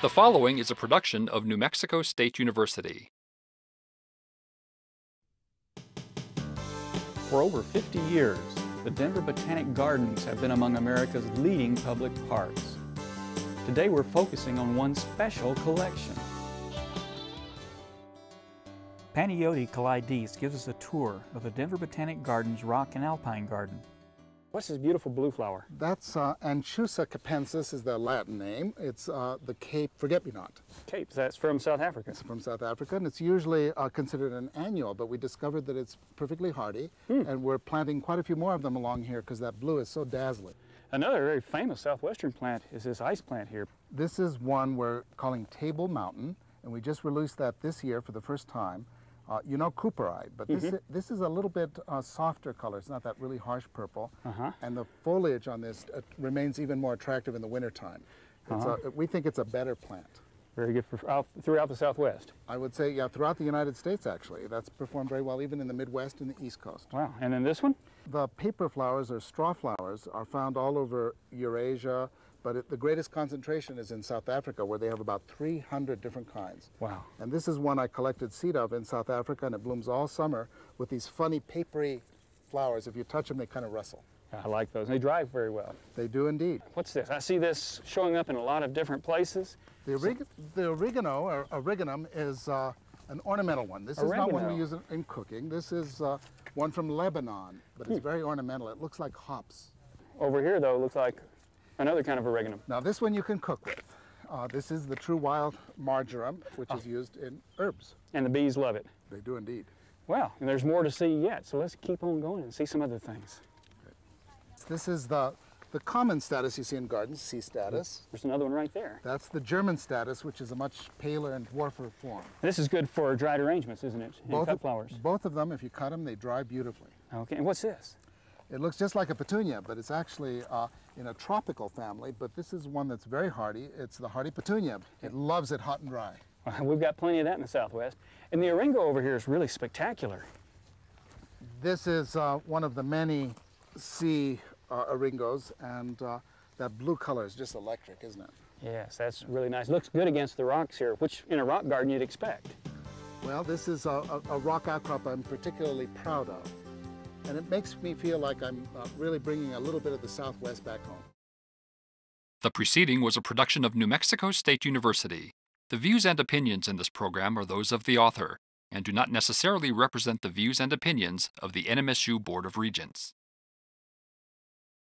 The following is a production of New Mexico State University. For over 50 years, the Denver Botanic Gardens have been among America's leading public parks. Today we're focusing on one special collection. Panayoti Kelaidis gives us a tour of the Denver Botanic Gardens Rock and Alpine Garden. What's this beautiful blue flower? That's uh, Anchusa capensis is the Latin name. It's uh, the Cape forget-me-not. Cape, that's from South Africa. It's from South Africa, and it's usually uh, considered an annual, but we discovered that it's perfectly hardy, and we're planting quite a few more of them along here because that blue is so dazzling. Another very famous southwestern plant is this ice plant here. This is one we're calling Table Mountain, and we just released that this year for the first time. Uh, you know cooperite, but this, i- this is a little bit uh, softer color. It's not that really harsh purple. Uh-huh. And the foliage on this uh, remains even more attractive in the wintertime. It's a, we think it's a better plant. Very good for out, throughout the Southwest. I would say, yeah, throughout the United States, actually. That's performed very well, even in the Midwest and the East Coast. Wow, and then this one? The paper flowers or straw flowers are found all over Eurasia, but it, the greatest concentration is in South Africa, where they have about 300 different kinds. Wow. And this is one I collected seed of in South Africa, and it blooms all summer with these funny papery flowers. If you touch them, they kind of rustle. I like those. They drive very well. They do indeed. What's this? I see this showing up in a lot of different places. The, orig- the oregano, or origanum, is uh, an ornamental one. This is not one Oregano. we use in, in cooking. This is uh, one from Lebanon, but it's very ornamental. It looks like hops. Over here, though, it looks like another kind of oregano. Now, this one you can cook with. Uh, this is the true wild marjoram, which is used in herbs. And the bees love it. They do indeed. Well, and there's more to see yet, so let's keep on going and see some other things. This is the, the common statice you see in gardens, sea statice. There's another one right there. That's the German statice, which is a much paler and dwarfer form. This is good for dried arrangements, isn't it? And cut flowers. both of them, if you cut them, they dry beautifully. Okay, and what's this? It looks just like a petunia, but it's actually uh, in a tropical family. But this is one that's very hardy. It's the hardy petunia. It loves it hot and dry. We've got plenty of that in the Southwest. And the eryngo over here is really spectacular. This is uh, one of the many sea uh, eryngos, and uh, that blue color is just electric, isn't it? Yes, that's really nice. Looks good against the rocks here, which in a rock garden you'd expect. Well, this is a, a, a rock outcrop I'm particularly proud of, and it makes me feel like I'm uh, really bringing a little bit of the Southwest back home. The preceding was a production of New Mexico State University. The views and opinions in this program are those of the author and do not necessarily represent the views and opinions of the NMSU Board of Regents.